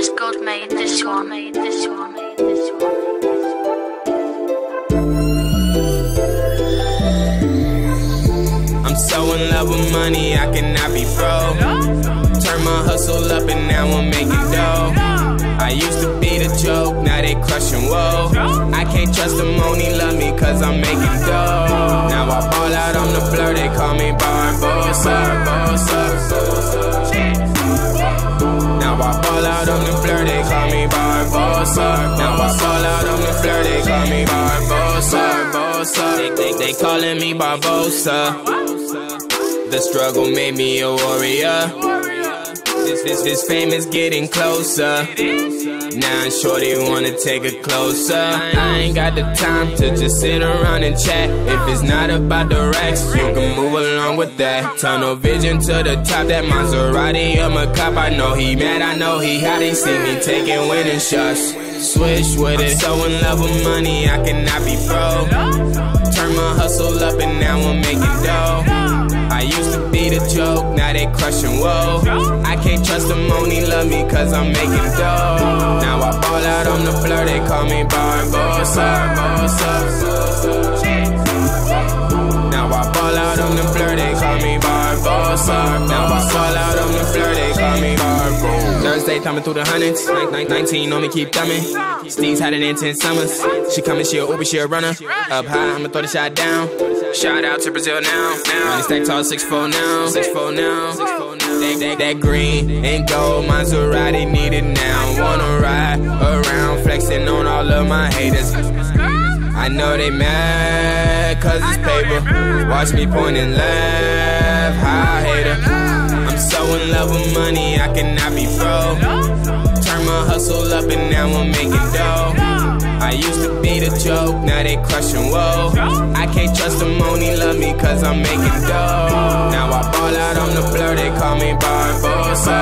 Just God made this one. Made this one. Made this one. I'm so in love with money, I cannot be broke. Turn my hustle up and now I'm making dough. I used to be the joke, now they crushing whoa. I can't trust them, only love me cause I'm making dough. Now I ball out on the blur, they call me Barbosa. Now I ball out on the me Barbosa. Now I ball out on the floor, they call me Barbosa. Barbosa. They, they, they calling me Barbosa. The struggle made me a warrior. This, this, this fame is getting closer. Now I'm shorty wanna take it closer. I ain't got the time to just sit around and chat. If it's not about the racks, you can move along with that. Tunnel vision to the top, that Maserati, I'm a cop. I know he mad, I know he hot. He see me taking winning shots. Swish with it, so in love with money, I cannot be broke. Turn my hustle up and now I'm making dough. Joke, now they crushing whoa. I can't trust them, only love me cause I'm making dough. Now I ball out on the blur, they call me Barbosa. Now I ball out on the blur, they call me Barbosa. Now I ball out on the blur, they call me Barbosa. Thursday thumbing through the hundreds, 19 on me keep thumbing. Steve's had it in 10 summers. She coming, she a Uber, she a runner. Up high, I'ma throw the shot down. Shout out to Brazil now. Money stack tall, 6'4 now. 6'4 now. That, that, that green and gold Maserati need it now. Wanna ride around, flexing on all of my haters. I know they mad, cause it's paper. Watch me pointing left, high hater. I'm so in love with money, I cannot be broke. Turn my hustle up and now I'm making dough. I used to be the joke, now they crushing whoa. I can't trust them, only love me cause I'm making dough. Now I ball out on the blur, they call me Barbosa.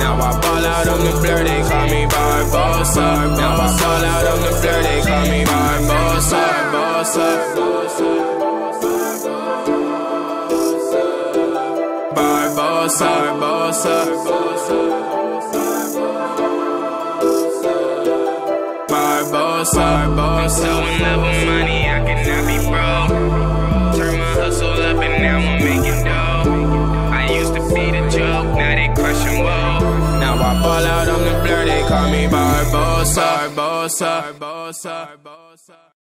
Now I ball out on the blur, they call me Barbosa. Now I ball out on the blur, they call me Barbosa. Barbosa. Barbosa. Barbosa. I'm so in love with money, I cannot be broke. Turn my hustle up and now I'm making dough. I used to be the joke, now they crushing whoa. Now I ball out on the blur, they call me Barbosa. Barbosa. Barbosa.